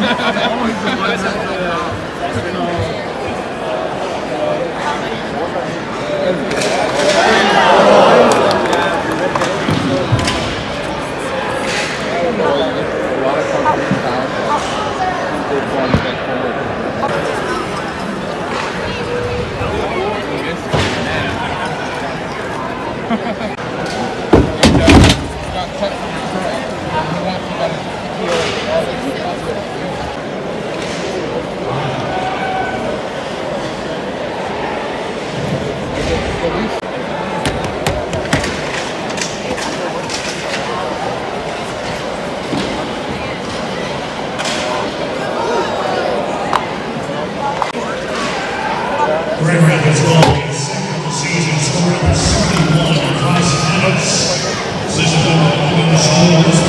Ouais, ça, ça. records goal in his second season, scoring 71 Bryce Adams. This is the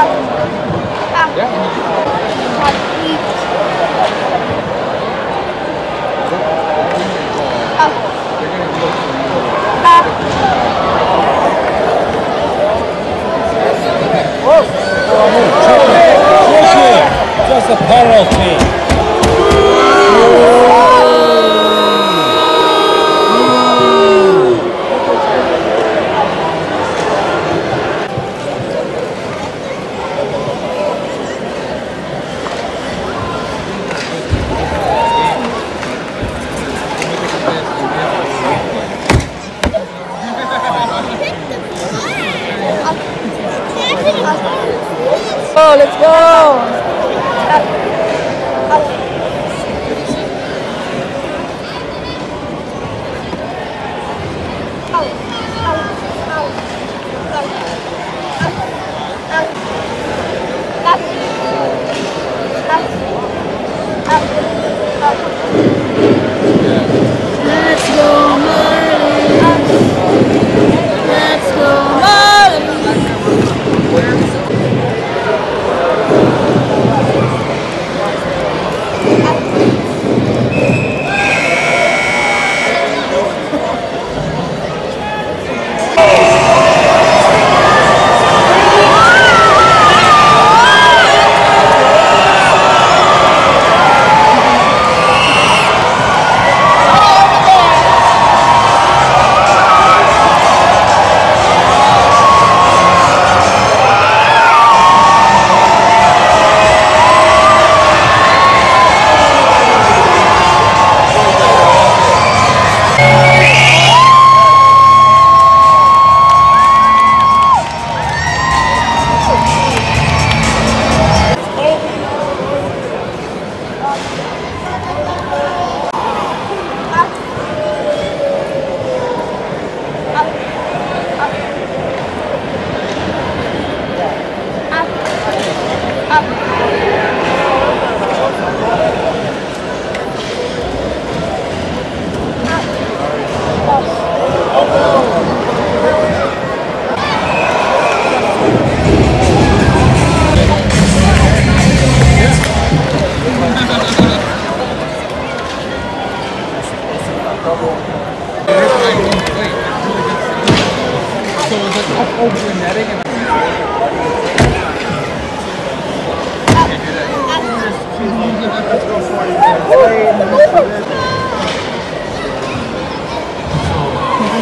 Um, um, yeah. Oh, let's go.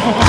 King.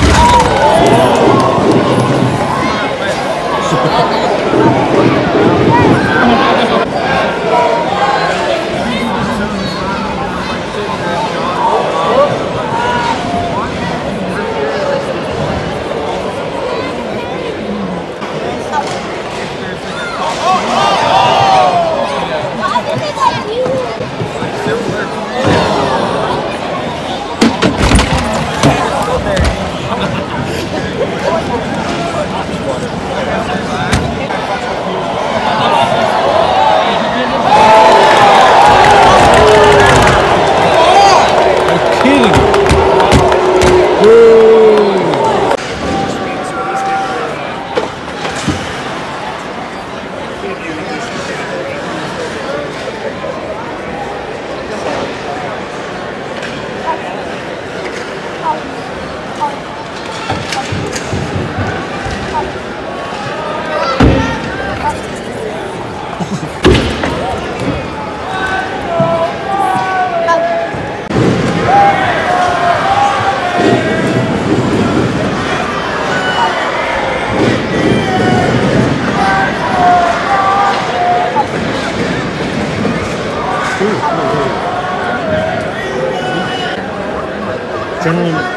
真的。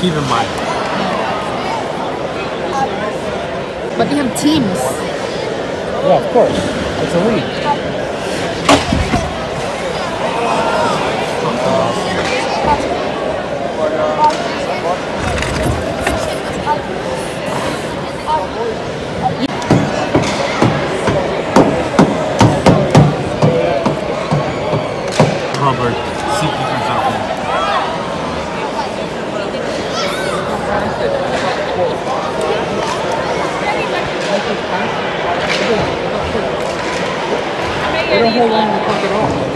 Keep in mind. But they have teams. Yeah, of course. It's a league. Hubbard, もうワンをかけろ。